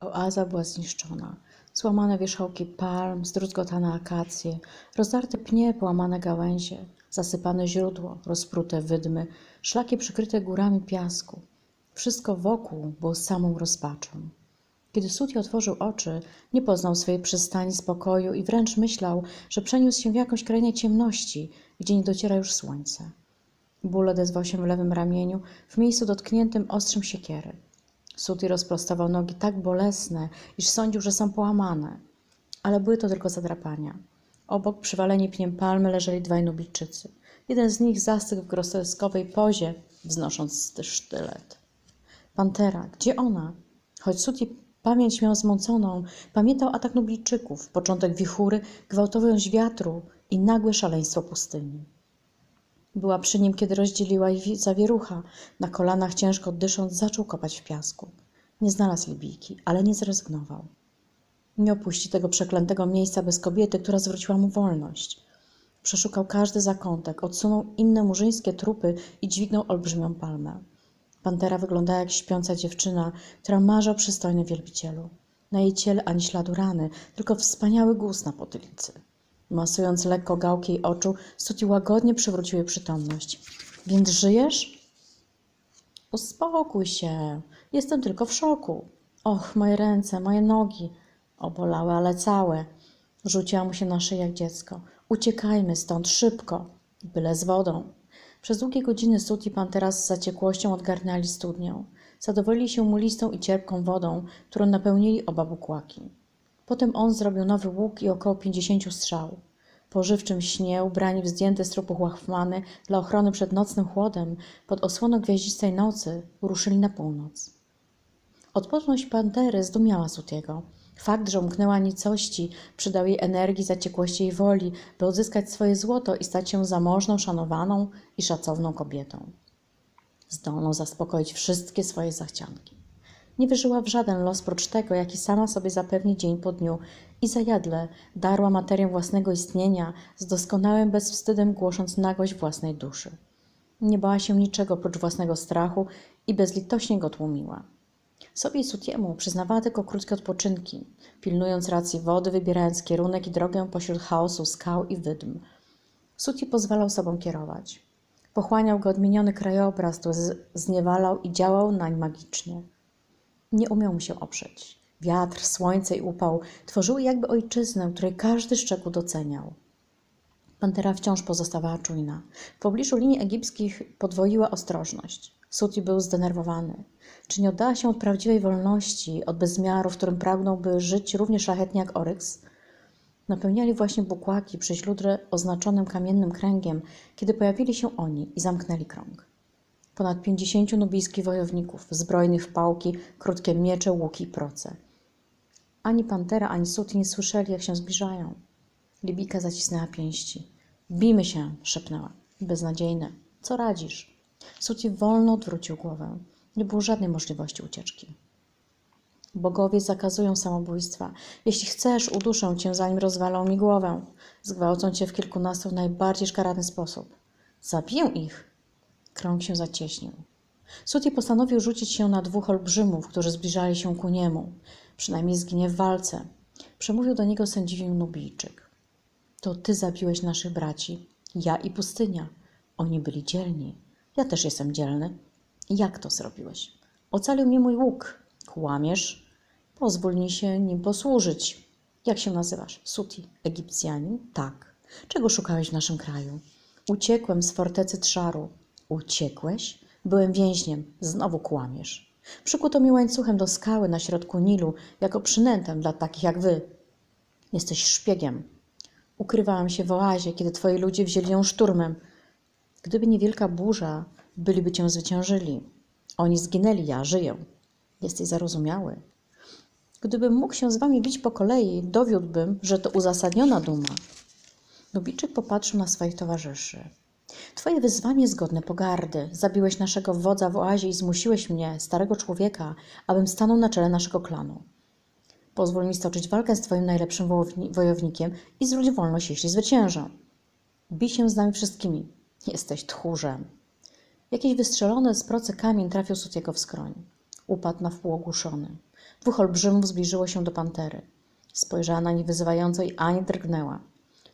Oaza była zniszczona. Złamane wierzchołki palm, zdruzgotane akacje, rozdarte pnie, połamane gałęzie, zasypane źródło, rozprute wydmy, szlaki przykryte górami piasku. Wszystko wokół było samą rozpaczą. Kiedy Suti otworzył oczy, nie poznał swojej przystani spokoju i wręcz myślał, że przeniósł się w jakąś krainę ciemności, gdzie nie dociera już słońce. Ból odezwał się w lewym ramieniu, w miejscu dotkniętym ostrzem siekiery. Suti rozprostował nogi tak bolesne, iż sądził, że są połamane. Ale były to tylko zadrapania. Obok, przywaleni pniem palmy, leżeli dwaj Nubijczycy. Jeden z nich zastygł w groteskowej pozie, wznosząc sztylet. Pantera, gdzie ona? Choć Suti pamięć miał zmąconą, pamiętał atak Nubijczyków, początek wichury, gwałtowność wiatru i nagłe szaleństwo pustyni. Była przy nim, kiedy rozdzieliła ich zawierucha. Na kolanach, ciężko dysząc, zaczął kopać w piasku. Nie znalazł Libijki, ale nie zrezygnował. Nie opuści tego przeklętego miejsca bez kobiety, która zwróciła mu wolność. Przeszukał każdy zakątek, odsunął inne murzyńskie trupy i dźwignął olbrzymią palmę. Pantera wyglądała jak śpiąca dziewczyna, która marzy o przystojnym wielbicielu. Na jej ciele ani śladu rany, tylko wspaniały guz na potylicy. Masując lekko gałki jej oczu, Suti łagodnie przywrócił jej przytomność. Więc żyjesz? Uspokój się. Jestem tylko w szoku. Och, moje ręce, moje nogi. Obolały, ale całe. Rzuciła mu się na szyję jak dziecko. Uciekajmy stąd, szybko. Byle z wodą. Przez długie godziny Suti pan teraz z zaciekłością odgarniali studnię. Zadowolili się mu listą i cierpką wodą, którą napełnili oba bukłaki. Potem on zrobił nowy łuk i około pięćdziesięciu strzał. Po żywczym śnie, ubrani w zdjęte z trupów łachmany dla ochrony przed nocnym chłodem, pod osłoną gwiaździstej nocy, ruszyli na północ. Odporność pantery zdumiała Sutiego. Fakt, że umknęła nicości, przydał jej energii, zaciekłości jej woli, by odzyskać swoje złoto i stać się zamożną, szanowaną i szacowną kobietą. Zdolną zaspokoić wszystkie swoje zachcianki. Nie wierzyła w żaden los prócz tego, jaki sama sobie zapewni dzień po dniu i zajadle darła materię własnego istnienia, z doskonałym bezwstydem głosząc nagość własnej duszy. Nie bała się niczego prócz własnego strachu i bezlitośnie go tłumiła. Sobie i Sutiemu przyznawała tylko krótkie odpoczynki, pilnując racji wody, wybierając kierunek i drogę pośród chaosu skał i wydm. Suti pozwalał sobą kierować. Pochłaniał go odmieniony krajobraz, który zniewalał i działał nań magicznie. Nie umiał mu się oprzeć. Wiatr, słońce i upał tworzyły jakby ojczyznę, której każdy szczegół doceniał. Pantera wciąż pozostawała czujna. W pobliżu linii egipskich podwoiła ostrożność. Suti był zdenerwowany. Czy nie oddała się od prawdziwej wolności, od bezmiaru, w którym pragnąłby żyć równie szlachetnie jak Oryks? Napełniali właśnie bukłaki przy źródle oznaczonym kamiennym kręgiem, kiedy pojawili się oni i zamknęli krąg. Ponad pięćdziesięciu nubijskich wojowników, zbrojnych w pałki, krótkie miecze, łuki i proce. Ani Pantera, ani Suti nie słyszeli, jak się zbliżają. Libika zacisnęła pięści. Bijmy się, szepnęła. Beznadziejne. Co radzisz? Suti wolno odwrócił głowę. Nie było żadnej możliwości ucieczki. Bogowie zakazują samobójstwa. Jeśli chcesz, uduszę cię, zanim rozwalą mi głowę. Zgwałcą cię w kilkunastu w najbardziej szkaradny sposób. Zabiję ich. Krąg się zacieśnił. Suti postanowił rzucić się na dwóch olbrzymów, którzy zbliżali się ku niemu. Przynajmniej zginie w walce. Przemówił do niego sędziwy Nubijczyk. To ty zabiłeś naszych braci, ja i pustynia. Oni byli dzielni. Ja też jestem dzielny. Jak to zrobiłeś? Ocalił mnie mój łuk. Kłamiesz? Pozwól mi się nim posłużyć. Jak się nazywasz? Suti, Egipcjanin? Tak. Czego szukałeś w naszym kraju? Uciekłem z fortecy Trzaru. Uciekłeś? Byłem więźniem. Znowu kłamiesz. Przykuto mi łańcuchem do skały na środku Nilu, jako przynętę dla takich jak wy. Jesteś szpiegiem. Ukrywałam się w oazie, kiedy twoi ludzie wzięli ją szturmem. Gdyby nie wielka burza, byliby cię zwyciężyli. Oni zginęli, ja żyję. Jesteś zarozumiały. Gdybym mógł się z wami bić po kolei, dowiódłbym, że to uzasadniona duma. Nubijczyk popatrzył na swoich towarzyszy. Twoje wyzwanie jest godne pogardy. Zabiłeś naszego wodza w oazie i zmusiłeś mnie, starego człowieka, abym stanął na czele naszego klanu. Pozwól mi stoczyć walkę z twoim najlepszym wojownikiem i zwróć wolność, jeśli zwyciężę. Bij się z nami wszystkimi. Jesteś tchórzem. Jakiś wystrzelony z procy kamień trafił Sutiego w skroń. Upadł na wpół ogłuszony. Dwóch olbrzymów zbliżyło się do pantery. Spojrzała na nie wyzywająco i ani drgnęła.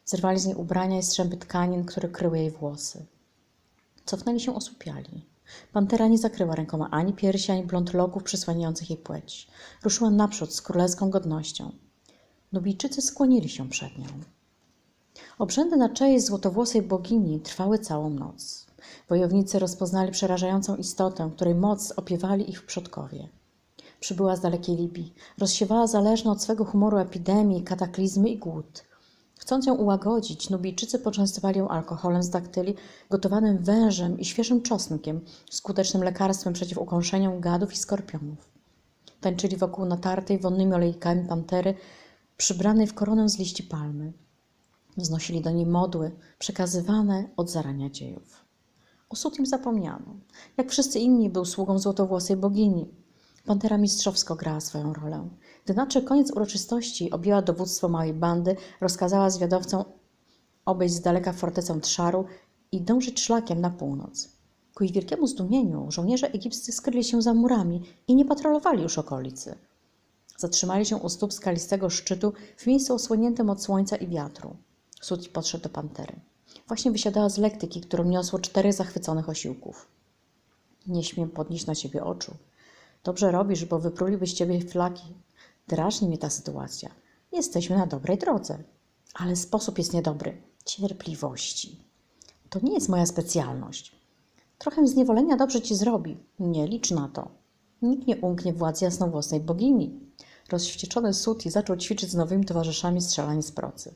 Zerwali z niej ubrania i strzępy tkanin, które kryły jej włosy. Cofnęli się osłupiali. Pantera nie zakryła rękoma ani piersi, ani blond loków przysłaniających jej płeć. Ruszyła naprzód z królewską godnością. Nubijczycy skłonili się przed nią. Obrzędy na cześć złotowłosej bogini trwały całą noc. Wojownicy rozpoznali przerażającą istotę, której moc opiewali ich przodkowie. Przybyła z dalekiej Libii, rozsiewała zależne od swego humoru epidemii, kataklizmy i głód. Chcąc ją ułagodzić, Nubijczycy poczęstowali ją alkoholem z daktyli, gotowanym wężem i świeżym czosnkiem, skutecznym lekarstwem przeciw ukąszeniom gadów i skorpionów. Tańczyli wokół natartej wonnymi olejkami pantery, przybranej w koronę z liści palmy. Wznosili do niej modły, przekazywane od zarania dziejów. O Sutim zapomniano. Jak wszyscy inni był sługą złotowłosej bogini. Pantera mistrzowsko grała swoją rolę. Gdy nadszedł koniec uroczystości, objęła dowództwo małej bandy, rozkazała zwiadowcom obejść z daleka fortecę Trzaru i dążyć szlakiem na północ. Ku ich wielkiemu zdumieniu żołnierze egipscy skryli się za murami i nie patrolowali już okolicy. Zatrzymali się u stóp skalistego szczytu w miejscu osłoniętym od słońca i wiatru. Suti podszedł do pantery. Właśnie wysiadała z lektyki, którą niosło czterech zachwyconych osiłków. Nie śmiem podnieść na ciebie oczu. Dobrze robisz, bo wypruliby z ciebie flaki. Drażni mnie ta sytuacja. Jesteśmy na dobrej drodze. Ale sposób jest niedobry. Cierpliwości. To nie jest moja specjalność. Trochę zniewolenia dobrze ci zrobi. Nie licz na to. Nikt nie umknie władzy jasnowłosnej bogini. Rozwścieczony Suti zaczął ćwiczyć z nowymi towarzyszami strzelanie z procy.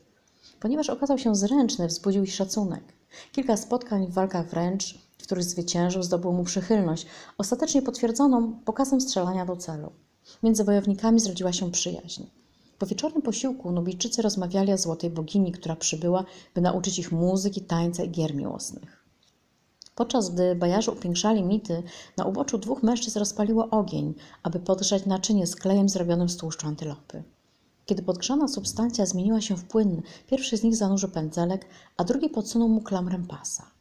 Ponieważ okazał się zręczny, wzbudził ich szacunek. Kilka spotkań w walkach wręcz, w których zwyciężył, zdobył mu przychylność, ostatecznie potwierdzoną pokazem strzelania do celu. Między wojownikami zrodziła się przyjaźń. Po wieczornym posiłku Nubijczycy rozmawiali o złotej bogini, która przybyła, by nauczyć ich muzyki, tańca i gier miłosnych. Podczas gdy bajarze upiększali mity, na uboczu dwóch mężczyzn rozpaliło ogień, aby podgrzać naczynie z klejem zrobionym z tłuszczu antylopy. Kiedy podgrzana substancja zmieniła się w płyn, pierwszy z nich zanurzył pędzelek, a drugi podsunął mu klamrę pasa.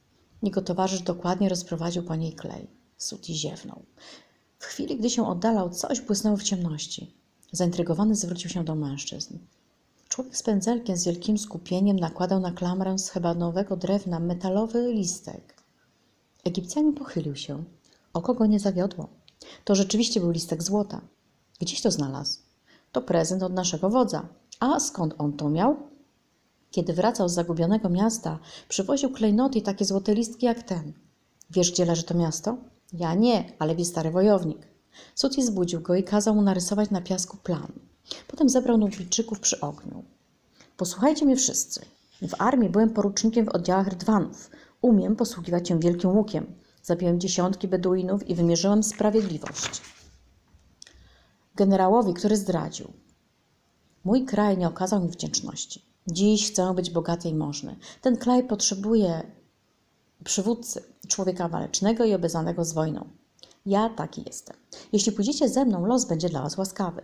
Jego towarzysz dokładnie rozprowadził po niej klej. Suti ziewnął. W chwili, gdy się oddalał, coś błysnęło w ciemności. Zaintrygowany zwrócił się do mężczyzn. Człowiek z pędzelkiem z wielkim skupieniem nakładał na klamrę z hebanowego drewna metalowy listek. Egipcjanin pochylił się. Oko go nie zawiodło. To rzeczywiście był listek złota. Gdzieś to znalazł. To prezent od naszego wodza. A skąd on to miał? Kiedy wracał z zagubionego miasta, przywoził klejnoty i takie złote listki jak ten. Wiesz, gdzie leży to miasto? Ja nie, ale wie stary wojownik. Suti zbudził go i kazał mu narysować na piasku plan. Potem zebrał Nubijczyków przy ogniu. Posłuchajcie mnie wszyscy. W armii byłem porucznikiem w oddziałach rydwanów. Umiem posługiwać się wielkim łukiem. Zabiłem dziesiątki beduinów i wymierzyłem sprawiedliwość. Generałowi, który zdradził. Mój kraj nie okazał mi wdzięczności. Dziś chcę być bogaty i możny. Ten kraj potrzebuje przywódcy, człowieka walecznego i obeznanego z wojną. Ja taki jestem. Jeśli pójdziecie ze mną, los będzie dla was łaskawy.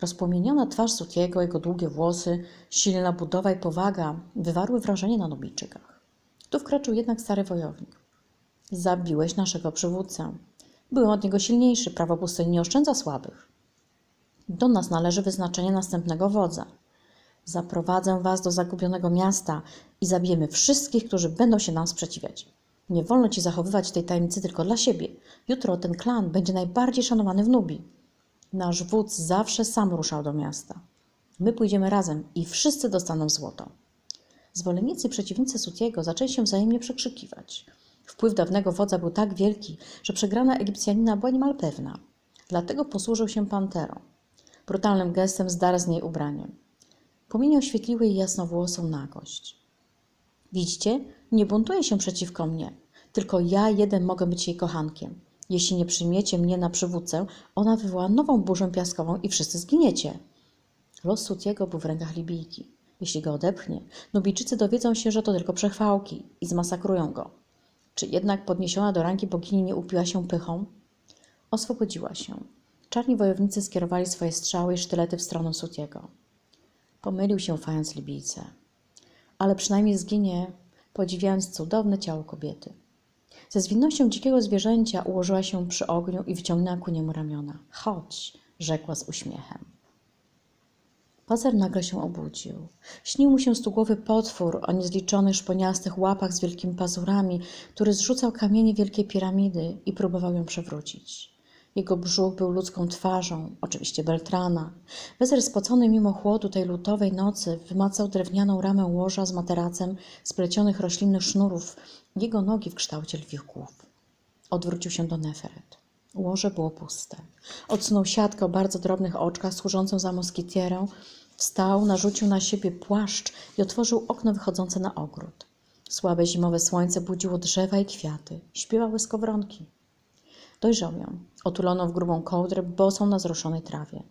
Rozpłomieniona twarz Sutiego, jego długie włosy, silna budowa i powaga wywarły wrażenie na Nubijczykach. Tu wkroczył jednak stary wojownik. Zabiłeś naszego przywódcę. Byłem od niego silniejszy, prawo pustyni nie oszczędza słabych. Do nas należy wyznaczenie następnego wodza. Zaprowadzę was do zagubionego miasta i zabijemy wszystkich, którzy będą się nam sprzeciwiać. Nie wolno ci zachowywać tej tajemnicy tylko dla siebie. Jutro ten klan będzie najbardziej szanowany w Nubii. Nasz wódz zawsze sam ruszał do miasta. My pójdziemy razem i wszyscy dostaną złoto. Zwolennicy i przeciwnicy Sutiego zaczęli się wzajemnie przekrzykiwać. Wpływ dawnego wodza był tak wielki, że przegrana Egipcjanina była niemal pewna. Dlatego posłużył się panterą. Brutalnym gestem zdarł z niej ubranie. Płomienie oświetliły jej jasnowłosą nagość. Widzicie, nie buntuje się przeciwko mnie. Tylko ja jeden mogę być jej kochankiem. Jeśli nie przyjmiecie mnie na przywódcę, ona wywoła nową burzę piaskową i wszyscy zginiecie. Los Sutiego był w rękach Libijki. Jeśli go odepchnie, Nubijczycy dowiedzą się, że to tylko przechwałki i zmasakrują go. Czy jednak podniesiona do rangi bogini nie upiła się pychą? Oswobodziła się. Czarni wojownicy skierowali swoje strzały i sztylety w stronę Sutiego. Pomylił się fając Libijce. Ale przynajmniej zginie, podziwiając cudowne ciało kobiety. Ze zwinnością dzikiego zwierzęcia ułożyła się przy ogniu i wyciągnęła ku niemu ramiona. Chodź, rzekła z uśmiechem. Pazer nagle się obudził. Śnił mu się stugłowy potwór o niezliczonych szponiastych łapach z wielkimi pazurami, który zrzucał kamienie wielkiej piramidy i próbował ją przewrócić. Jego brzuch był ludzką twarzą, oczywiście Beltrana. Wezer spocony mimo chłodu tej lutowej nocy wymacał drewnianą ramę łoża z materacem splecionych roślinnych sznurów, jego nogi w kształcie lwich głów. Odwrócił się do Neferet. Łoże było puste. Odsunął siatkę o bardzo drobnych oczkach służącą za moskitierę, wstał, narzucił na siebie płaszcz i otworzył okno wychodzące na ogród. Słabe zimowe słońce budziło drzewa i kwiaty. Śpiewały skowronki. Dojrzał ją, otuloną w grubą kołdrę, bosą na zroszonej trawie.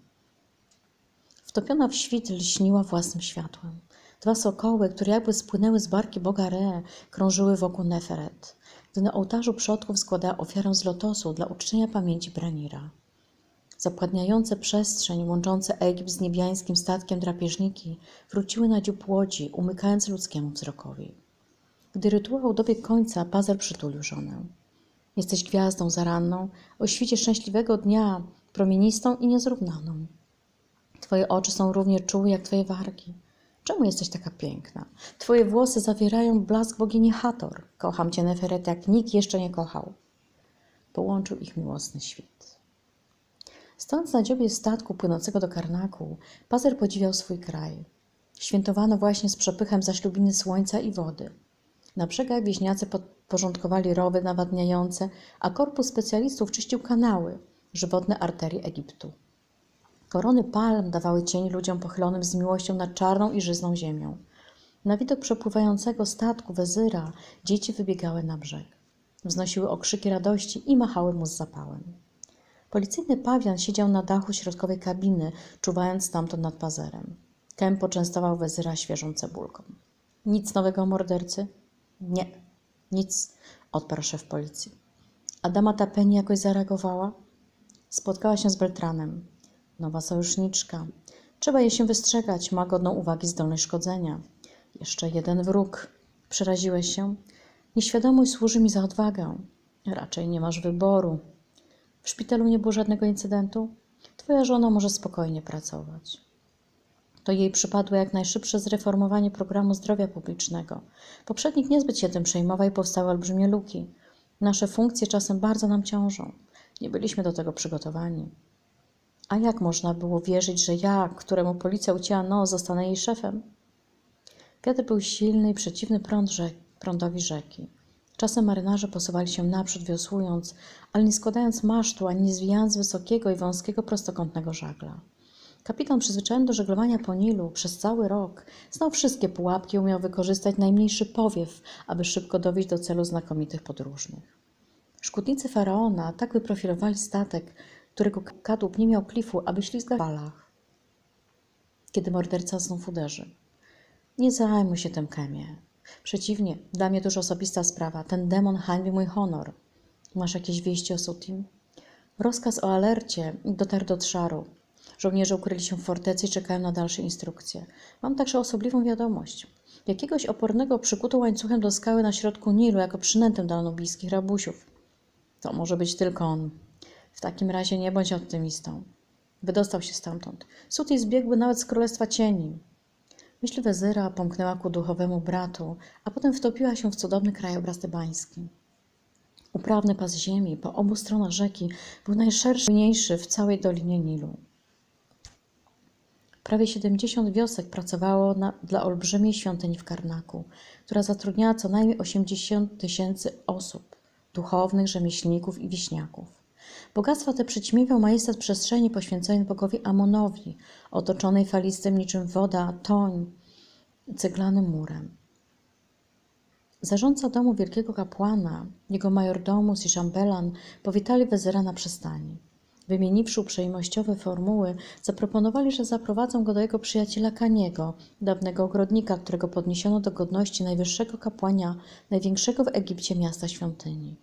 Wtopiona w świt lśniła własnym światłem. Dwa sokoły, które jakby spłynęły z barki boga Re, krążyły wokół Neferet, gdy na ołtarzu przodków składała ofiarę z lotosu dla uczczenia pamięci Branira. Zapładniające przestrzeń łączące Egipt z niebiańskim statkiem drapieżniki wróciły na dziób łodzi, umykając ludzkiemu wzrokowi. Gdy rytuał dobiegł końca, Pazer przytulił żonę. Jesteś gwiazdą zaranną, o świcie szczęśliwego dnia, promienistą i niezrównaną. Twoje oczy są równie czułe jak twoje wargi. Czemu jesteś taka piękna? Twoje włosy zawierają blask bogini Hator. Kocham cię, Neferet, jak nikt jeszcze nie kochał. Połączył ich miłosny świt. Stąd na dziobie statku płynącego do Karnaku, Pazer podziwiał swój kraj. Świętowano właśnie z przepychem zaślubiny słońca i wody. Na brzegach wieśniacy porządkowali rowy nawadniające, a korpus specjalistów czyścił kanały, żywotne arterie Egiptu. Korony palm dawały cień ludziom pochylonym z miłością nad czarną i żyzną ziemią. Na widok przepływającego statku wezyra dzieci wybiegały na brzeg. Wznosiły okrzyki radości i machały mu z zapałem. Policyjny pawian siedział na dachu środkowej kabiny, czuwając stamtąd nad pazerem. Kem poczęstował wezyra świeżą cebulką. Nic nowego mordercy? Nie, nic, odparł szef policji. Adama Tapeni jakoś zareagowała? Spotkała się z Beltranem. Nowa sojuszniczka. Trzeba jej się wystrzegać, ma godną uwagi zdolność szkodzenia. Jeszcze jeden wróg. Przeraziłeś się? Nieświadomość służy mi za odwagę. Raczej nie masz wyboru. W szpitalu nie było żadnego incydentu? Twoja żona może spokojnie pracować. To jej przypadło jak najszybsze zreformowanie programu zdrowia publicznego. Poprzednik niezbyt się tym przejmował i powstały olbrzymie luki. Nasze funkcje czasem bardzo nam ciążą. Nie byliśmy do tego przygotowani. A jak można było wierzyć, że ja, któremu policja ucięła nos, zostanę jej szefem? Wiatr był silny i przeciwny prąd rzek, prądowi rzeki. Czasem marynarze posuwali się naprzód wiosłując, ale nie składając masztu ani nie zwijając wysokiego i wąskiego prostokątnego żagla. Kapitan przyzwyczajony do żeglowania po Nilu przez cały rok znał wszystkie pułapki i umiał wykorzystać najmniejszy powiew, aby szybko dowieść do celu znakomitych podróżnych. Szkutnicy faraona tak wyprofilowali statek, którego kadłub nie miał klifu, aby ślizgał w falach. Kiedy morderca znów uderzy. Nie zajmuj się tym, Kemie. Przeciwnie, dla mnie to już osobista sprawa. Ten demon hańbi mój honor. Masz jakieś wieści o Sutim? Rozkaz o alercie dotarł do Trzaru. Żołnierze ukryli się w fortecy i czekają na dalsze instrukcje. Mam także osobliwą wiadomość. Jakiegoś opornego przykuto łańcuchem do skały na środku Nilu jako przynętę dla nubijskich rabusiów. To może być tylko on. W takim razie nie bądź optymistą. Wydostał się stamtąd. Suti zbiegły nawet z Królestwa Cieni. Myśl wezyra pomknęła ku duchowemu bratu, a potem wtopiła się w cudowny krajobraz tebański. Uprawny pas ziemi po obu stronach rzeki był najszerszy w całej Dolinie Nilu. Prawie 70 wiosek pracowało na, dla olbrzymiej świątyni w Karnaku, która zatrudniała co najmniej 80 tysięcy osób, duchownych, rzemieślników i wiśniaków. Bogactwa te przyćmiewał majestat przestrzeni poświęconej bogowi Amonowi, otoczonej falistym niczym woda, toń, ceglanym murem. Zarządca domu wielkiego kapłana, jego majordomus i szambelan powitali wezera na przystani. Wymieniwszy uprzejmościowe formuły, zaproponowali, że zaprowadzą go do jego przyjaciela Kaniego, dawnego ogrodnika, którego podniesiono do godności najwyższego kapłania największego w Egipcie miasta świątyni.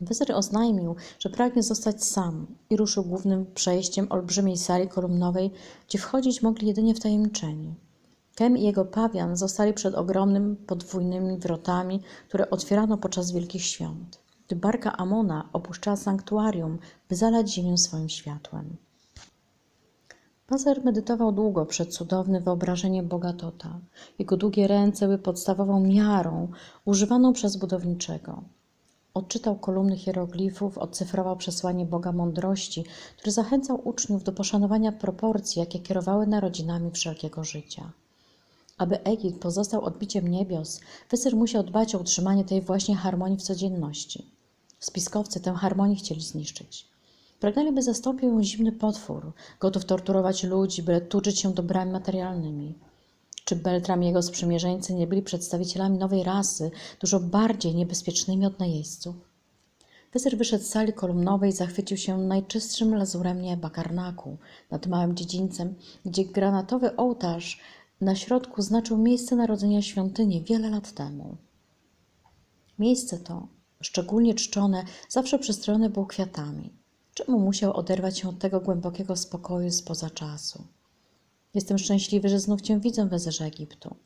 Wezer oznajmił, że pragnie zostać sam i ruszył głównym przejściem olbrzymiej sali kolumnowej, gdzie wchodzić mogli jedynie wtajemniczeni. Kem i jego pawian zostali przed ogromnymi podwójnymi wrotami, które otwierano podczas wielkich świąt gdy barka Amona opuszczała sanktuarium, by zalać ziemię swoim światłem. Pazer medytował długo przed cudownym wyobrażeniem Boga Tota. Jego długie ręce były podstawową miarą używaną przez budowniczego. Odczytał kolumny hieroglifów, odcyfrował przesłanie Boga mądrości, który zachęcał uczniów do poszanowania proporcji, jakie kierowały narodzinami wszelkiego życia. Aby Egipt pozostał odbiciem niebios, Weser musiał dbać o utrzymanie tej właśnie harmonii w codzienności. Spiskowcy tę harmonię chcieli zniszczyć. Pragnęli, by zastąpił ją zimny potwór, gotów torturować ludzi, by tuczyć się dobrami materialnymi. Czy Beltram i jego sprzymierzeńcy nie byli przedstawicielami nowej rasy, dużo bardziej niebezpiecznymi od najeźdźców? Wezer wyszedł z sali kolumnowej i zachwycił się najczystszym lazurem nieba Karnaku nad małym dziedzińcem, gdzie granatowy ołtarz na środku znaczył miejsce narodzenia świątyni wiele lat temu. Miejsce to, szczególnie czczone, zawsze przystrojone było kwiatami. Czemu musiał oderwać się od tego głębokiego spokoju spoza czasu? Jestem szczęśliwy, że znów cię widzę, wezerze Egiptu.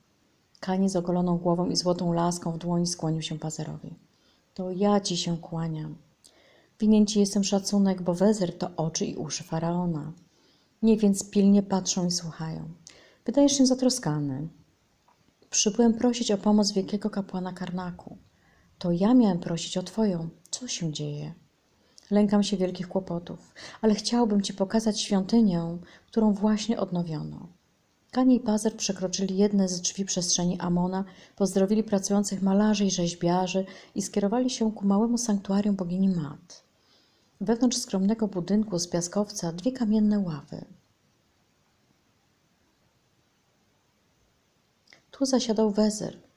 Kani z ogoloną głową i złotą laską w dłoni skłonił się Pazerowi. To ja ci się kłaniam. Winien ci jestem szacunek, bo Wezer to oczy i uszy faraona. Niech więc pilnie patrzą i słuchają. Wydajesz się zatroskany. Przybyłem prosić o pomoc wielkiego kapłana Karnaku. To ja miałem prosić o twoją. Co się dzieje? Lękam się wielkich kłopotów, ale chciałbym ci pokazać świątynię, którą właśnie odnowiono. Kani i Pazer przekroczyli jedne z drzwi przestrzeni Amona, pozdrowili pracujących malarzy i rzeźbiarzy i skierowali się ku małemu sanktuarium bogini Mat. Wewnątrz skromnego budynku z piaskowca dwie kamienne ławy. Tu zasiadał Wezer,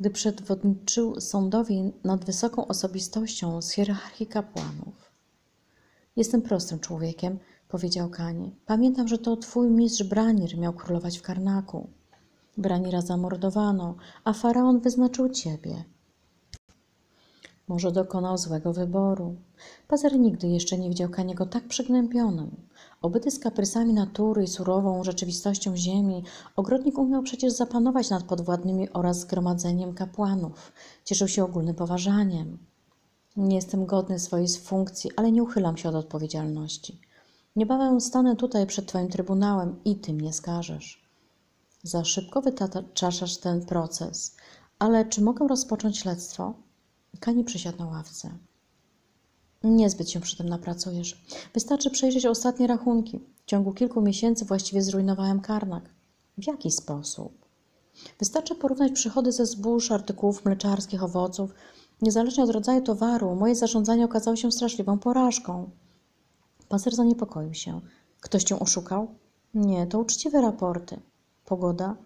gdy przewodniczył sądowi nad wysoką osobistością z hierarchii kapłanów. Jestem prostym człowiekiem, powiedział Kani. Pamiętam, że to twój mistrz Branir miał królować w Karnaku. Branira zamordowano, a faraon wyznaczył ciebie. Może dokonał złego wyboru. Pazer nigdy jeszcze nie widział Kaniego tak przygnębionym. Obyty z kaprysami natury i surową rzeczywistością ziemi, ogrodnik umiał przecież zapanować nad podwładnymi oraz zgromadzeniem kapłanów. Cieszył się ogólnym poważaniem. Nie jestem godny swojej funkcji, ale nie uchylam się od odpowiedzialności. Niebawem stanę tutaj przed Twoim trybunałem i Ty mnie skażesz. Za szybko wytaczasz ten proces, ale czy mogę rozpocząć śledztwo? Kani przysiadł na ławce. Niezbyt się przy tym napracujesz. Wystarczy przejrzeć ostatnie rachunki. W ciągu kilku miesięcy właściwie zrujnowałem karnak. W jaki sposób? Wystarczy porównać przychody ze zbóż, artykułów mleczarskich, owoców. Niezależnie od rodzaju towaru, moje zarządzanie okazało się straszliwą porażką. Pazer zaniepokoił się. Ktoś cię oszukał? Nie, to uczciwe raporty. Pogoda?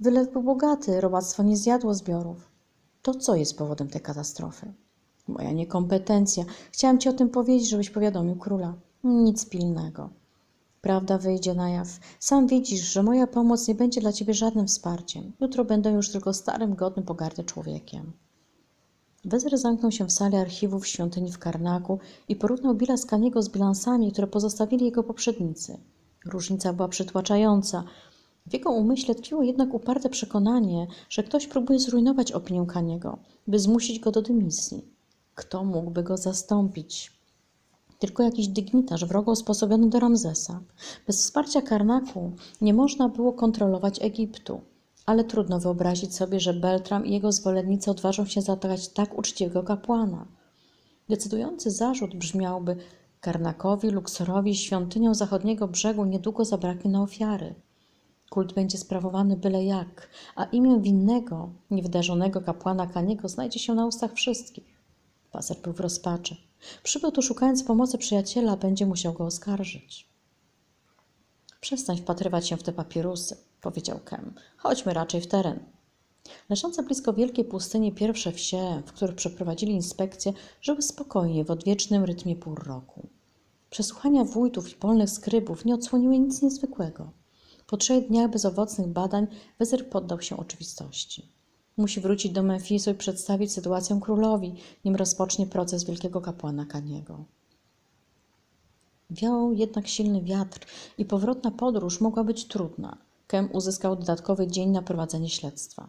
Wylew był bogaty, robactwo nie zjadło zbiorów. To co jest powodem tej katastrofy? Moja niekompetencja. Chciałam ci o tym powiedzieć, żebyś powiadomił króla. Nic pilnego. Prawda wyjdzie na jaw. Sam widzisz, że moja pomoc nie będzie dla ciebie żadnym wsparciem. Jutro będę już tylko starym, godnym pogardy człowiekiem. Wezer zamknął się w sali archiwów świątyni w Karnaku i porównał bilans Kaniego z bilansami, które pozostawili jego poprzednicy. Różnica była przytłaczająca. W jego umyśle tkwiło jednak uparte przekonanie, że ktoś próbuje zrujnować opinię Kaniego, by zmusić go do dymisji. Kto mógłby go zastąpić? Tylko jakiś dygnitarz wrogo usposobiony do Ramzesa. Bez wsparcia Karnaku nie można było kontrolować Egiptu. Ale trudno wyobrazić sobie, że Beltram i jego zwolennicy odważą się zaatakać tak uczciwego kapłana. Decydujący zarzut brzmiałby Karnakowi, Luksorowi, świątynią zachodniego brzegu niedługo zabraknie na ofiary. Kult będzie sprawowany byle jak, a imię winnego, niewydarzonego kapłana Kaniego znajdzie się na ustach wszystkich. Pazer był w rozpaczy. Przybył tu szukając pomocy przyjaciela, będzie musiał go oskarżyć. Przestań wpatrywać się w te papierusy, powiedział Kem. Chodźmy raczej w teren. Leżące blisko wielkiej pustyni pierwsze wsie, w których przeprowadzili inspekcję, żyły spokojnie w odwiecznym rytmie pół roku. Przesłuchania wójtów i polnych skrybów nie odsłoniły nic niezwykłego. Po trzech dniach bezowocnych badań Wezer poddał się oczywistości. Musi wrócić do Memfisu i przedstawić sytuację królowi, nim rozpocznie proces wielkiego kapłana Kaniego. Wiał jednak silny wiatr i powrotna podróż mogła być trudna. Kem uzyskał dodatkowy dzień na prowadzenie śledztwa.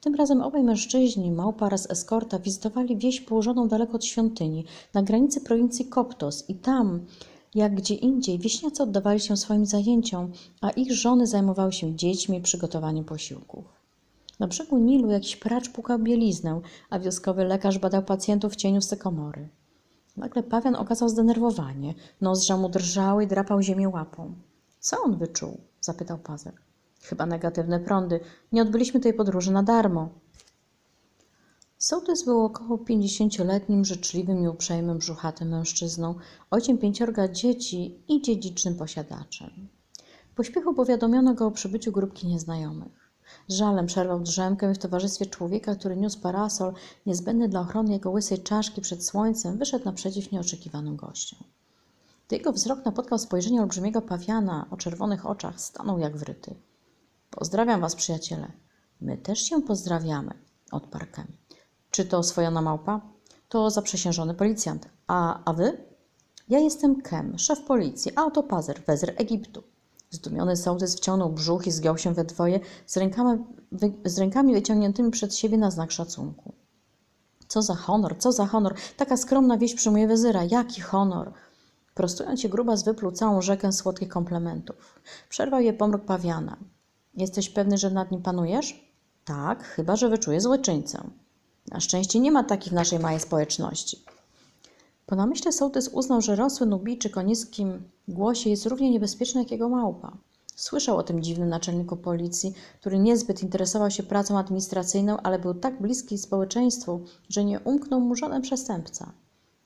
Tym razem obaj mężczyźni, małpa oraz eskorta, wizytowali wieś położoną daleko od świątyni, na granicy prowincji Koptos i tam Jak gdzie indziej wieśniacy oddawali się swoim zajęciom, a ich żony zajmowały się dziećmi i przygotowaniem posiłków. Na brzegu Nilu jakiś pracz pukał bieliznę, a wioskowy lekarz badał pacjentów w cieniu sykomory. Nagle pawian okazał zdenerwowanie. Nozdrza mu drżały i drapał ziemię łapą. Co on wyczuł? zapytał Pazer. Chyba negatywne prądy. Nie odbyliśmy tej podróży na darmo. Sołtys był około pięćdziesięcioletnim, życzliwym i uprzejmym brzuchatym mężczyzną, ojcem pięciorga dzieci i dziedzicznym posiadaczem. W pośpiechu powiadomiono go o przybyciu grupki nieznajomych. Z żalem przerwał drzemkę i w towarzystwie człowieka, który niósł parasol niezbędny dla ochrony jego łysej czaszki przed słońcem, wyszedł naprzeciw nieoczekiwanym gościom. Gdy jego wzrok napotkał spojrzenie olbrzymiego pawiana o czerwonych oczach, stanął jak wryty. Pozdrawiam was, przyjaciele. My też się pozdrawiamy, odparł Kem. Czy to oswojona małpa? To zaprzysiężony policjant. A, a wy? Ja jestem Kem, szef policji, a oto Pazer, wezyr Egiptu. Zdumiony sołtys wciągnął brzuch i zgiął się we dwoje z rękami, wy, z rękami wyciągniętymi przed siebie na znak szacunku. Co za honor, co za honor! Taka skromna wieść przyjmuje wezyra. Jaki honor! Prostując się grubas wypluł całą rzekę słodkich komplementów. Przerwał je pomruk pawiana. Jesteś pewny, że nad nim panujesz? Tak, chyba że wyczuję złoczyńcę. Na szczęście nie ma takich w naszej małej społeczności. Po namyśle sołtys uznał, że rosły Nubijczyk o niskim głosie jest równie niebezpieczny jak jego małpa. Słyszał o tym dziwnym naczelniku policji, który niezbyt interesował się pracą administracyjną, ale był tak bliski społeczeństwu, że nie umknął mu żaden przestępca.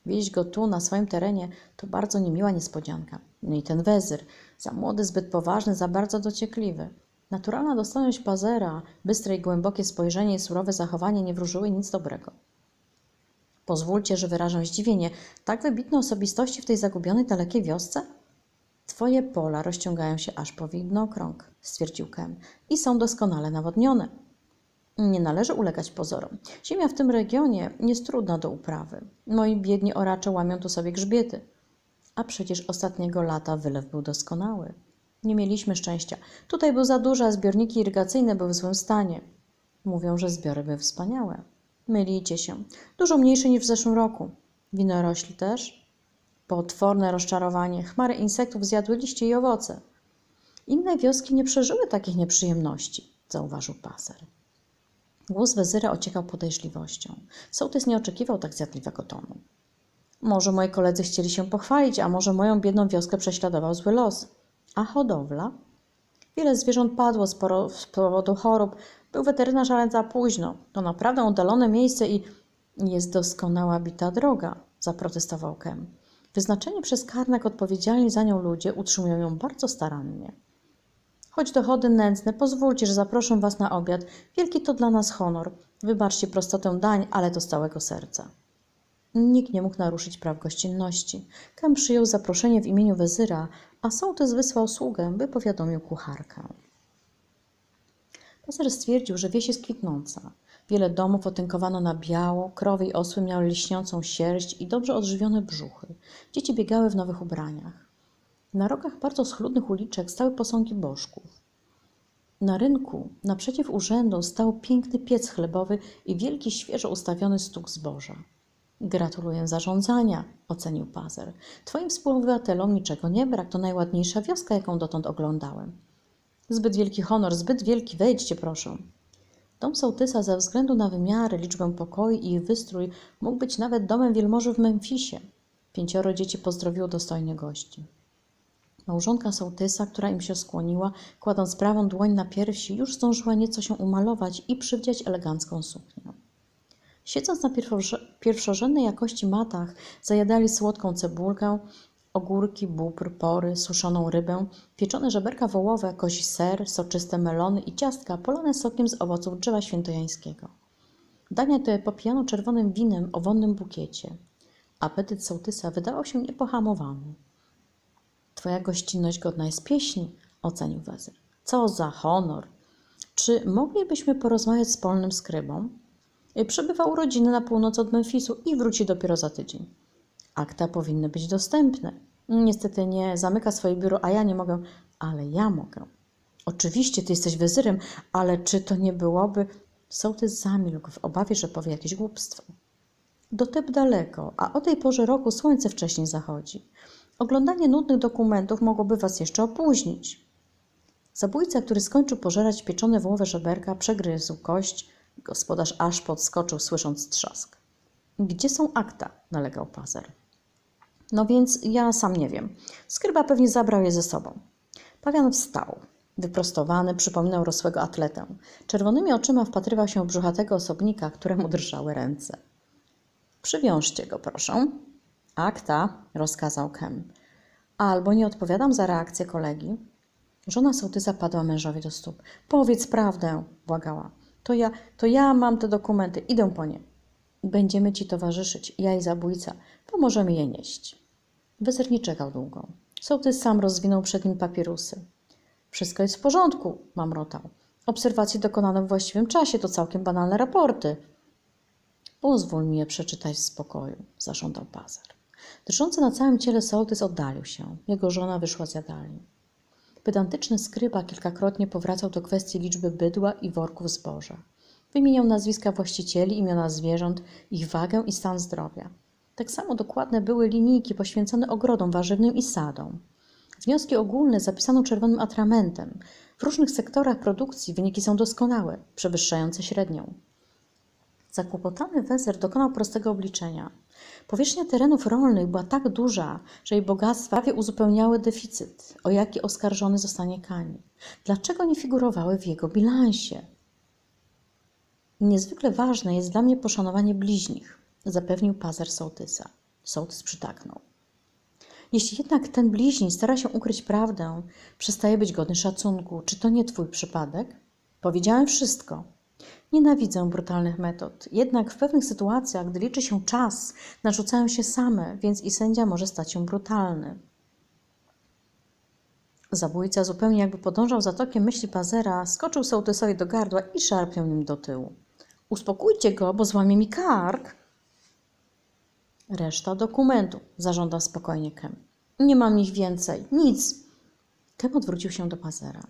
Wieść go tu, na swoim terenie, to bardzo niemiła niespodzianka. No i ten wezyr, za młody, zbyt poważny, za bardzo dociekliwy. Naturalna dostojność Pazera, bystre i głębokie spojrzenie i surowe zachowanie nie wróżyły nic dobrego. Pozwólcie, że wyrażę zdziwienie. Tak wybitne osobistości w tej zagubionej dalekiej wiosce? Twoje pola rozciągają się aż po widnokrąg, stwierdził Kem, i są doskonale nawodnione. Nie należy ulegać pozorom. Ziemia w tym regionie jest trudna do uprawy. Moi biedni oracze łamią tu sobie grzbiety. A przecież ostatniego lata wylew był doskonały. Nie mieliśmy szczęścia. Tutaj był za duży, a zbiorniki irygacyjne były w złym stanie. Mówią, że zbiory były wspaniałe. Mylicie się. Dużo mniejsze niż w zeszłym roku. Winorośli też? Potworne rozczarowanie. Chmary insektów zjadły liście i owoce. Inne wioski nie przeżyły takich nieprzyjemności, zauważył paser. Głos wezyra ociekał podejrzliwością. Sołtys nie oczekiwał tak zjadliwego tonu. Może moi koledzy chcieli się pochwalić, a może moją biedną wioskę prześladował zły los. A hodowla? Wiele zwierząt padło z powodu chorób. Był weterynarz, ale za późno. To naprawdę oddalone miejsce i jest doskonała bita droga, zaprotestował Kem. Wyznaczeni przez karnek odpowiedzialni za nią ludzie utrzymują ją bardzo starannie. Choć dochody nędzne, pozwólcie, że zaproszę was na obiad. Wielki to dla nas honor. Wybaczcie prostotę dań, ale to z całego serca. Nikt nie mógł naruszyć praw gościnności. Kem przyjął zaproszenie w imieniu wezyra, a sołtys wysłał sługę, by powiadomił kucharkę. Pazer stwierdził, że wieś jest kwitnąca. Wiele domów otynkowano na biało, krowy i osły miały liśniącą sierść i dobrze odżywione brzuchy. Dzieci biegały w nowych ubraniach. Na rogach bardzo schludnych uliczek stały posągi bożków. Na rynku, naprzeciw urzędu, stał piękny piec chlebowy i wielki, świeżo ustawiony stół zboża. Gratuluję zarządzania, ocenił Pazer. Twoim współobywatelom niczego nie brak, to najładniejsza wioska, jaką dotąd oglądałem. Zbyt wielki honor, zbyt wielki, wejdźcie proszę. Dom sołtysa ze względu na wymiary, liczbę pokoi i wystrój mógł być nawet domem wielmoży w Memphisie. Pięcioro dzieci pozdrowiło dostojnych gości. Małżonka sołtysa, która im się skłoniła, kładąc prawą dłoń na piersi, już zdążyła nieco się umalować i przywdziać elegancką suknię. Siedząc na pierwszorzędnej jakości matach, zajadali słodką cebulkę, ogórki, bóbr, pory, suszoną rybę, pieczone żeberka wołowe, kozi ser, soczyste melony i ciastka polane sokiem z owoców drzewa świętojańskiego. Dania te popijano czerwonym winem o wonnym bukiecie. Apetyt sołtysa wydawał się niepohamowany. Twoja gościnność godna jest pieśni, ocenił wezyr. Co za honor! Czy moglibyśmy porozmawiać z polnym skrybą? Przebywa u rodziny na północ od Memphisu i wróci dopiero za tydzień. Akta powinny być dostępne. Niestety nie zamyka swoje biuro, a ja nie mogę, ale ja mogę. Oczywiście ty jesteś wezyrem, ale czy to nie byłoby... Sołtys zamilkł w obawie, że powie jakieś głupstwo. Do teb daleko, a o tej porze roku słońce wcześniej zachodzi. Oglądanie nudnych dokumentów mogłoby was jeszcze opóźnić. Zabójca, który skończył pożerać pieczone wołowe żeberka, przegryzł kość. Gospodarz aż podskoczył, słysząc trzask. Gdzie są akta? nalegał Pazer. No więc ja sam nie wiem. Skryba pewnie zabrał je ze sobą. Pawian wstał. Wyprostowany, przypominał rosłego atletę. Czerwonymi oczyma wpatrywał się w brzuchatego osobnika, któremu drżały ręce. Przywiążcie go, proszę. Akta, rozkazał Kem. Albo nie odpowiadam za reakcję kolegi. Żona sołtysa padła mężowi do stóp. Powiedz prawdę, błagała. To ja, to ja mam te dokumenty, idę po nie. Będziemy ci towarzyszyć, ja i zabójca. Pomożemy je nieść. Wezer nie czekał długo. Sołtys sam rozwinął przed nim papierusy. Wszystko jest w porządku, mamrotał. Obserwacje dokonane w właściwym czasie to całkiem banalne raporty. Pozwól mi je przeczytać w spokoju, zażądał Pazer. Drżący na całym ciele sołtys oddalił się. Jego żona wyszła z jadalni. Pedantyczny skryba kilkakrotnie powracał do kwestii liczby bydła i worków zboża. Wymieniał nazwiska właścicieli, imiona zwierząt, ich wagę i stan zdrowia. Tak samo dokładne były linijki poświęcone ogrodom warzywnym i sadom. Wnioski ogólne zapisano czerwonym atramentem. W różnych sektorach produkcji wyniki są doskonałe, przewyższające średnią. Zakłopotany Wezer dokonał prostego obliczenia. Powierzchnia terenów rolnych była tak duża, że jej bogactwa prawie uzupełniały deficyt, o jaki oskarżony zostanie Kani. Dlaczego nie figurowały w jego bilansie? Niezwykle ważne jest dla mnie poszanowanie bliźnich, zapewnił pazer sołtysa. Sołtys przytaknął. Jeśli jednak ten bliźni stara się ukryć prawdę, przestaje być godny szacunku. Czy to nie twój przypadek? Powiedziałem wszystko. Nienawidzę brutalnych metod, jednak w pewnych sytuacjach, gdy liczy się czas, narzucają się same, więc i sędzia może stać się brutalny. Zabójca, zupełnie jakby podążał za tokiem myśli Pazera, skoczył sołtysowi do gardła i szarpnął nim do tyłu. Uspokójcie go, bo złamie mi kark. Reszta dokumentu, zażądał spokojnie Kem. Nie mam ich więcej, nic. Kem odwrócił się do Pazera.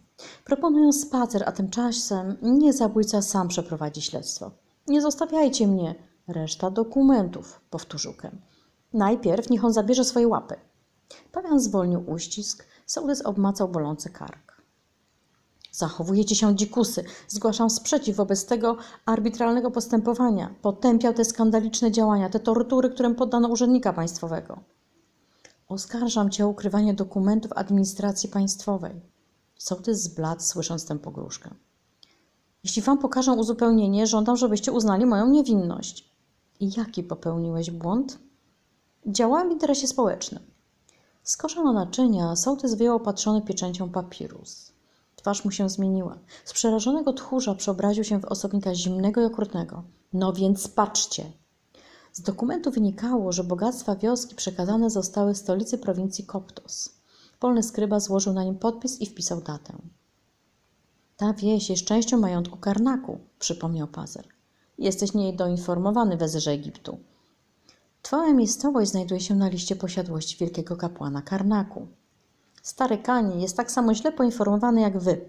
Proponuję spacer, a tymczasem nie zabójca sam przeprowadzi śledztwo. Nie zostawiajcie mnie. Reszta dokumentów, powtórzył Kem. Najpierw niech on zabierze swoje łapy. Pawian zwolnił uścisk, sołtys obmacał bolący kark. Zachowujecie się dzikusy. Zgłaszam sprzeciw wobec tego arbitralnego postępowania. Potępiał te skandaliczne działania, te tortury, którym poddano urzędnika państwowego. Oskarżam cię o ukrywanie dokumentów administracji państwowej. Sołtys zbladł, słysząc tę pogróżkę. Jeśli wam pokażę uzupełnienie, żądam, żebyście uznali moją niewinność. I jaki popełniłeś błąd? Działałem w interesie społecznym. Z kosza na naczynia sołtys wyjął opatrzony pieczęcią papirus. Twarz mu się zmieniła. Z przerażonego tchórza przeobraził się w osobnika zimnego i okrutnego. No więc patrzcie! Z dokumentu wynikało, że bogactwa wioski przekazane zostały stolicy prowincji Koptos. Polny skryba złożył na nim podpis i wpisał datę. Ta wieś jest częścią majątku Karnaku, przypomniał Pazer. Jesteś niedoinformowany wezyrze Egiptu. Twoja miejscowość znajduje się na liście posiadłości wielkiego kapłana Karnaku. Stary Kani jest tak samo źle poinformowany jak wy.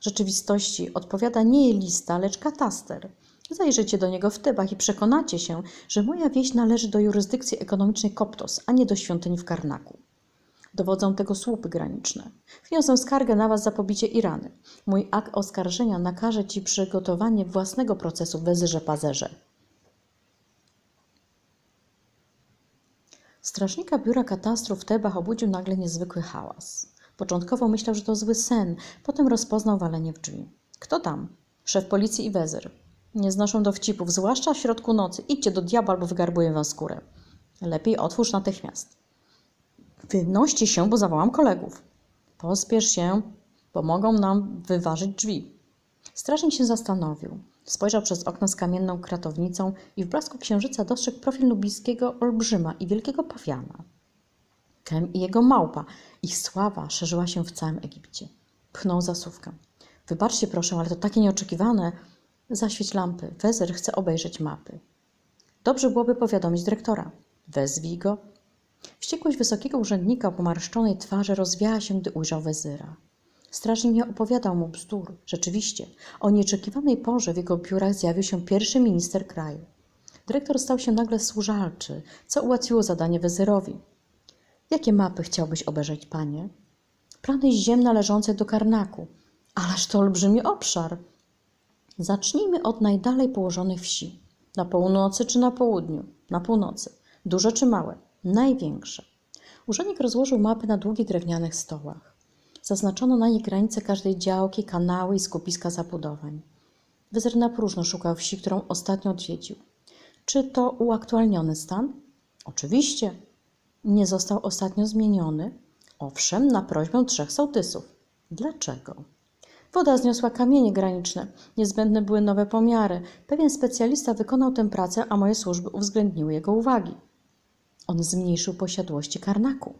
W rzeczywistości odpowiada nie lista, lecz kataster. Zajrzyjcie do niego w Tebach i przekonacie się, że moja wieś należy do jurysdykcji ekonomicznej Koptos, a nie do świątyni w Karnaku. Dowodzą tego słupy graniczne. Wniosę skargę na was za pobicie Irany. Mój akt oskarżenia nakaże ci przygotowanie własnego procesu wezyrze pazerze. Strażnika biura katastru w Tebach obudził nagle niezwykły hałas. Początkowo myślał, że to zły sen, potem rozpoznał walenie w drzwi. Kto tam? Szef policji i wezyr. Nie znoszą dowcipów, zwłaszcza w środku nocy. Idźcie do diabła albo wygarbuję wam skórę. Lepiej otwórz natychmiast. Wynoście się, bo zawołam kolegów. Pospiesz się, pomogą nam wyważyć drzwi. Strażnik się zastanowił. Spojrzał przez okno z kamienną kratownicą i w blasku księżyca dostrzegł profil nubijskiego olbrzyma i wielkiego pawiana. Kem i jego małpa. Ich sława szerzyła się w całym Egipcie. Pchnął zasówkę. Wybaczcie proszę, ale to takie nieoczekiwane. Zaświeć lampy. Wezer chce obejrzeć mapy. Dobrze byłoby powiadomić dyrektora. Wezwij go. Wściekłość wysokiego urzędnika o pomarszczonej twarzy rozwiała się, gdy ujrzał wezyra. Strażnik nie opowiadał mu bzdur. Rzeczywiście, o nieoczekiwanej porze w jego biurach zjawił się pierwszy minister kraju. Dyrektor stał się nagle służalczy, co ułatwiło zadanie wezyrowi. Jakie mapy chciałbyś obejrzeć, panie? Plany ziem należące do Karnaku. Ależ to olbrzymi obszar. Zacznijmy od najdalej położonych wsi. Na północy czy na południu? Na północy. Duże czy małe? Największe. Urzędnik rozłożył mapy na długich drewnianych stołach. Zaznaczono na nich granice każdej działki, kanały i skupiska zabudowań. Wezer na próżno szukał wsi, którą ostatnio odwiedził. Czy to uaktualniony stan? Oczywiście. Nie został ostatnio zmieniony? Owszem, na prośbę trzech sołtysów. Dlaczego? Woda zniosła kamienie graniczne. Niezbędne były nowe pomiary. Pewien specjalista wykonał tę pracę, a moje służby uwzględniły jego uwagi. On zmniejszył posiadłości Karnaku.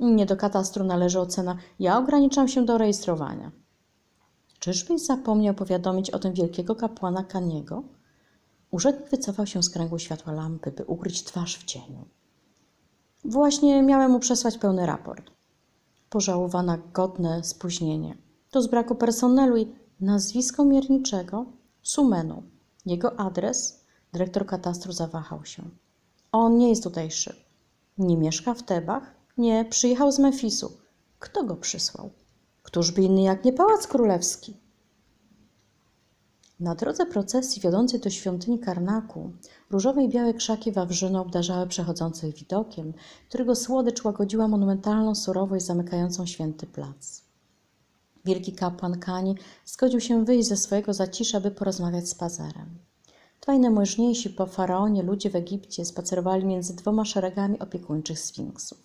Nie do katastru należy ocena. Ja ograniczam się do rejestrowania. Czyżbyś zapomniał powiadomić o tym wielkiego kapłana Kaniego? Urzędnik wycofał się z kręgu światła lampy, by ukryć twarz w cieniu. Właśnie miałem mu przesłać pełny raport. Pożałowana godne spóźnienie. To z braku personelu i nazwisko mierniczego? Sumenu. Jego adres? Dyrektor katastru zawahał się. On nie jest tutejszy. Nie mieszka w Tebach? Nie, przyjechał z Memfisu. Kto go przysłał? Któż by inny jak nie Pałac Królewski? Na drodze procesji wiodącej do świątyni Karnaku różowe i białe krzaki wawrzyny obdarzały przechodzących widokiem, którego słodycz łagodziła monumentalną surowość zamykającą święty plac. Wielki kapłan Kani zgodził się wyjść ze swojego zacisza, by porozmawiać z Pazerem. Dwaj najmożniejsi po faraonie ludzie w Egipcie spacerowali między dwoma szeregami opiekuńczych sfinksów.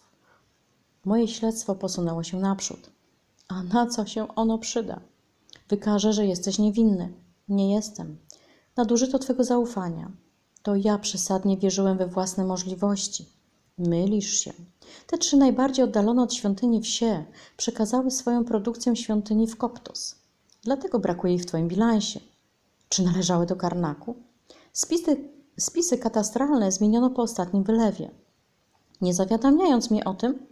Moje śledztwo posunęło się naprzód. A na co się ono przyda? Wykaże, że jesteś niewinny. Nie jestem. Nadużyto twego zaufania. To ja przesadnie wierzyłem we własne możliwości. Mylisz się. Te trzy najbardziej oddalone od świątyni wsie przekazały swoją produkcję świątyni w Koptos. Dlatego brakuje ich w twoim bilansie. Czy należały do Karnaku? Spisy, spisy katastralne zmieniono po ostatnim wylewie. Nie zawiadamiając mnie o tym,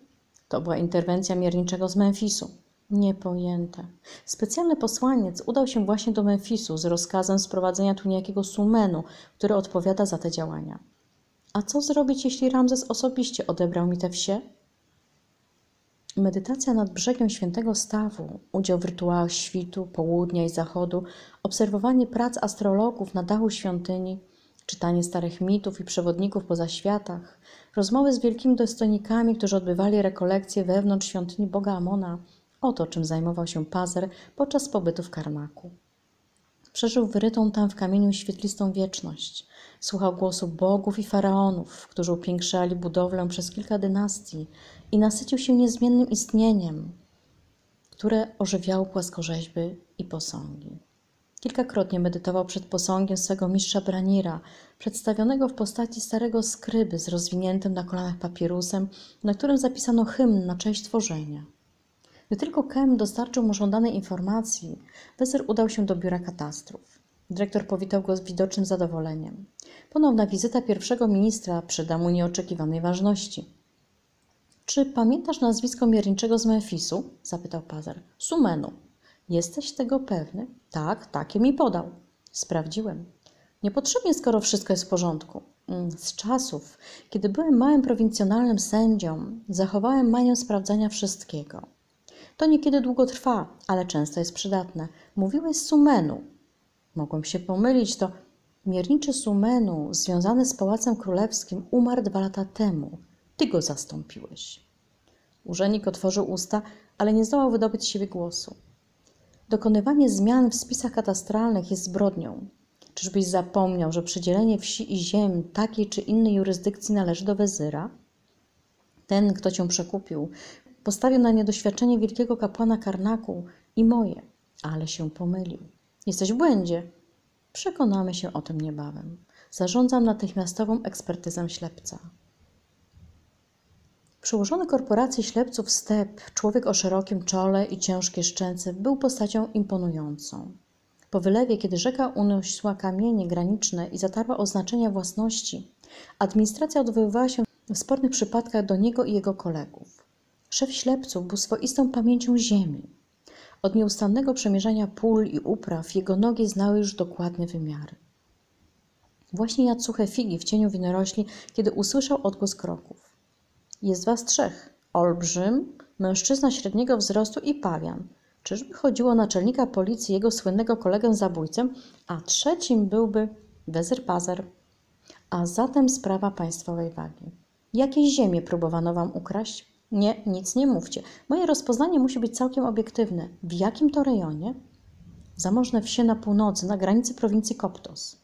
to była interwencja mierniczego z Memphisu. Niepojęte. Specjalny posłaniec udał się właśnie do Memphisu z rozkazem sprowadzenia tu niejakiego sumenu, który odpowiada za te działania. A co zrobić, jeśli Ramzes osobiście odebrał mi te wsie? Medytacja nad brzegiem świętego stawu, udział w rytuałach świtu, południa i zachodu, obserwowanie prac astrologów na dachu świątyni, czytanie starych mitów i przewodników poza światach, rozmowy z wielkimi dostojnikami, którzy odbywali rekolekcje wewnątrz świątyni Boga Amona – Oto czym zajmował się Pazer podczas pobytu w Karmaku. Przeżył wyrytą tam w kamieniu świetlistą wieczność. Słuchał głosu bogów i faraonów, którzy upiększali budowlę przez kilka dynastii i nasycił się niezmiennym istnieniem, które ożywiało płaskorzeźby i posągi. Kilkakrotnie medytował przed posągiem swego mistrza Branira, przedstawionego w postaci starego skryby z rozwiniętym na kolanach papirusem, na którym zapisano hymn na cześć tworzenia. Gdy tylko Kem dostarczył mu żądanej informacji, Weser udał się do biura katastrów. Dyrektor powitał go z widocznym zadowoleniem. Ponowna wizyta pierwszego ministra przyda mu nieoczekiwanej ważności. Czy pamiętasz nazwisko mierniczego z Memphisu? zapytał Pazer. Sumenu. Jesteś tego pewny? Tak, takie mi podał. Sprawdziłem. Niepotrzebnie, skoro wszystko jest w porządku. Mm, z czasów, kiedy byłem małym prowincjonalnym sędzią, zachowałem manię sprawdzania wszystkiego. To niekiedy długo trwa, ale często jest przydatne. Mówiłeś Sumenu. Mogłem się pomylić, to mierniczy Sumenu, związany z Pałacem Królewskim, umarł dwa lata temu. Ty go zastąpiłeś. Urzędnik otworzył usta, ale nie zdołał wydobyć z siebie głosu. Dokonywanie zmian w spisach katastralnych jest zbrodnią. Czyżbyś zapomniał, że przydzielenie wsi i ziem takiej czy innej jurysdykcji należy do wezyra? Ten, kto cię przekupił, Postawił na niedoświadczenie wielkiego kapłana Karnaku i moje, ale się pomylił. Jesteś w błędzie. Przekonamy się o tym niebawem. Zarządzam natychmiastową ekspertyzę ślepca. Przełożony korporacji ślepców Step, człowiek o szerokim czole i ciężkiej szczęce, był postacią imponującą. Po wylewie, kiedy rzeka unosiła kamienie graniczne i zatarła oznaczenia własności, administracja odwoływała się w spornych przypadkach do niego i jego kolegów. Szef ślepców był swoistą pamięcią ziemi. Od nieustannego przemierzania pól i upraw jego nogi znały już dokładne wymiary. Właśnie jadł suche figi w cieniu winorośli, kiedy usłyszał odgłos kroków. Jest was trzech, Olbrzym, mężczyzna średniego wzrostu i pawian. Czyżby chodziło naczelnika policji, jego słynnego kolegę zabójcę, a trzecim byłby Wezer-Pazer. A zatem sprawa państwowej wagi. Jakie ziemie próbowano wam ukraść? Nie, nic nie mówcie. Moje rozpoznanie musi być całkiem obiektywne. W jakim to rejonie? Zamożne wsie na północy, na granicy prowincji Koptos.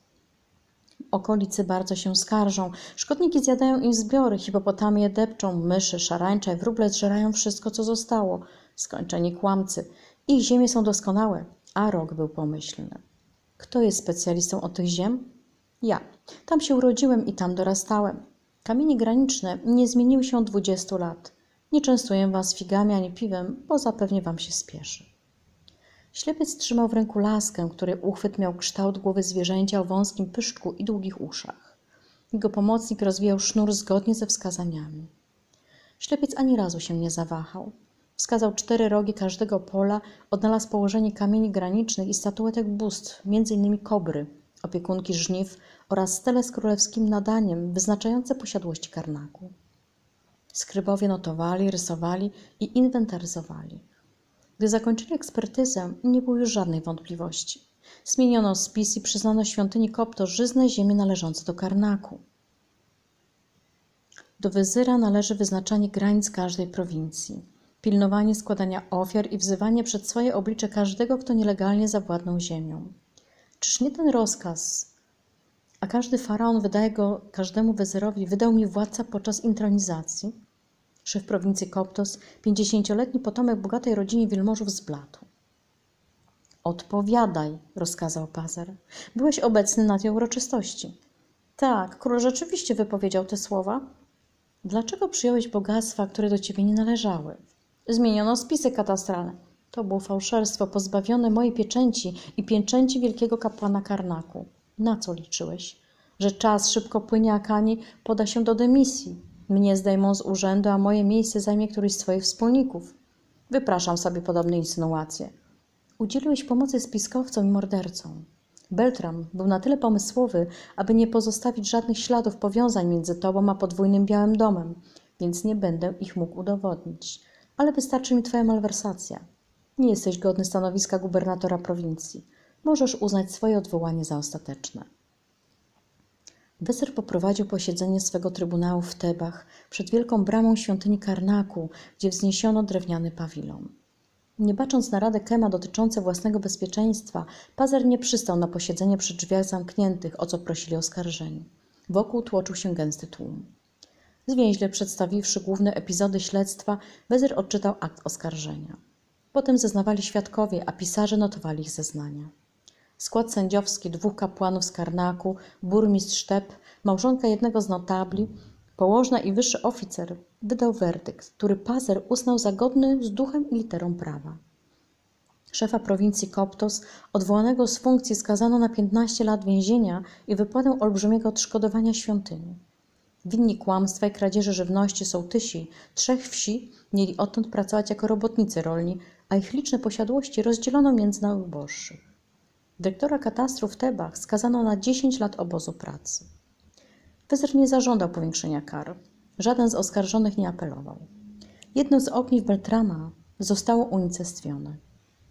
Okolicy bardzo się skarżą. Szkodniki zjadają im zbiory, hipopotamy je depczą, myszy, szarańcze, wróble zżerają wszystko, co zostało. Skończeni kłamcy. Ich ziemie są doskonałe, a rok był pomyślny. Kto jest specjalistą od tych ziem? Ja. Tam się urodziłem i tam dorastałem. Kamienie graniczne nie zmieniły się od 20 lat. Nie częstuję was figami ani piwem, bo zapewnie wam się spieszy. Ślepiec trzymał w ręku laskę, której uchwyt miał kształt głowy zwierzęcia o wąskim pyszczku i długich uszach. Jego pomocnik rozwijał sznur zgodnie ze wskazaniami. Ślepiec ani razu się nie zawahał. Wskazał cztery rogi każdego pola, odnalazł położenie kamieni granicznych i statuetek bóstw, m.in. kobry, opiekunki żniw oraz stele z królewskim nadaniem wyznaczające posiadłości Karnaku. Skrybowie notowali, rysowali i inwentaryzowali. Gdy zakończyli ekspertyzę, nie było już żadnej wątpliwości. Zmieniono spis i przyznano świątyni Kopto żyzne ziemie należące do Karnaku. Do wezyra należy wyznaczanie granic każdej prowincji, pilnowanie składania ofiar i wzywanie przed swoje oblicze każdego, kto nielegalnie zawładnął ziemią. Czyż nie ten rozkaz, a każdy faraon wydaje go każdemu wezyrowi, wydał mi władca podczas intronizacji? Szef prowincji Koptos, pięćdziesięcioletni potomek bogatej rodziny wielmożów zbladł. Odpowiadaj, rozkazał Pazar. Byłeś obecny na tej uroczystości. Tak, król rzeczywiście wypowiedział te słowa. Dlaczego przyjąłeś bogactwa, które do ciebie nie należały? Zmieniono spisy katastralne. To było fałszerstwo pozbawione mojej pieczęci i pieczęci wielkiego kapłana Karnaku. Na co liczyłeś? Że czas szybko płynie, a Kani poda się do dymisji. Mnie zdejmą z urzędu, a moje miejsce zajmie któryś z twoich wspólników. Wypraszam sobie podobne insynuacje. Udzieliłeś pomocy spiskowcom i mordercom. Beltram był na tyle pomysłowy, aby nie pozostawić żadnych śladów powiązań między tobą a podwójnym Białym Domem, więc nie będę ich mógł udowodnić. Ale wystarczy mi twoja malwersacja. Nie jesteś godny stanowiska gubernatora prowincji. Możesz uznać swoje odwołanie za ostateczne. Weser poprowadził posiedzenie swego trybunału w Tebach przed wielką bramą świątyni Karnaku, gdzie wzniesiono drewniany pawilon. Nie bacząc na radę Kema dotyczące własnego bezpieczeństwa, Pazer nie przystał na posiedzenie przy drzwiach zamkniętych, o co prosili oskarżeni. Wokół tłoczył się gęsty tłum. Zwięźle przedstawiwszy główne epizody śledztwa, Wezer odczytał akt oskarżenia. Potem zeznawali świadkowie, a pisarze notowali ich zeznania. Skład sędziowski dwóch kapłanów z Karnaku, burmistrz Sztep, małżonka jednego z notabli, położna i wyższy oficer wydał werdykt, który Pazer uznał za godny z duchem i literą prawa. Szefa prowincji Koptos, odwołanego z funkcji, skazano na 15 lat więzienia i wypłatę olbrzymiego odszkodowania świątyni. Winni kłamstwa i kradzieży żywności sołtysi trzech wsi mieli odtąd pracować jako robotnicy rolni, a ich liczne posiadłości rozdzielono między najuboższych. Dyrektora katastru w Tebach skazano na 10 lat obozu pracy. Wezer nie zażądał powiększenia kar. Żaden z oskarżonych nie apelował. Jedno z ogniw Beltrama zostało unicestwione.